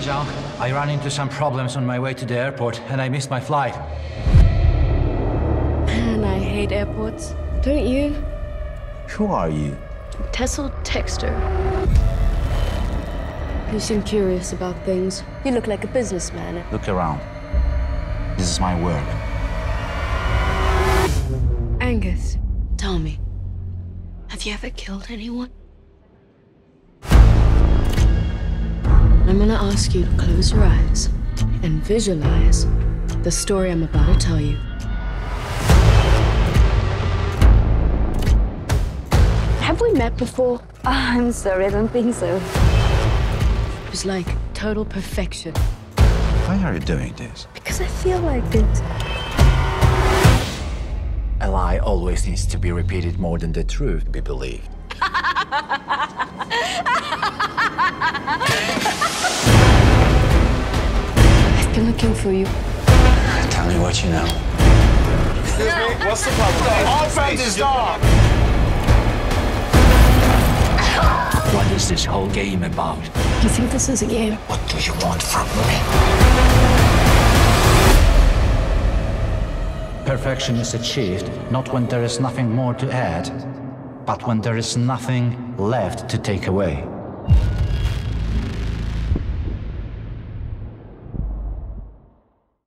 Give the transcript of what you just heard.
Zhang. I ran into some problems on my way to the airport and I missed my flight. Man, I hate airports. Don't you? Who are you? Texel Textor. You seem curious about things. You look like a businessman. Look around. This is my work. Angust, tell me, have you ever killed anyone? I'm gonna ask you to close your eyes and visualize the story I'm about to tell you. Have we met before? Ah, I'm sorry, I don't think so. It was like total perfection. Why are you doing this? Because I feel like it. A lie always needs to be repeated more than the truth to be believed. looking for you. Tell me what you know. Excuse me, what's the problem? All friends is dog. What is this whole game about? You think this is a game? What do you want from me? Perfection is achieved not when there is nothing more to add, but when there is nothing left to take away.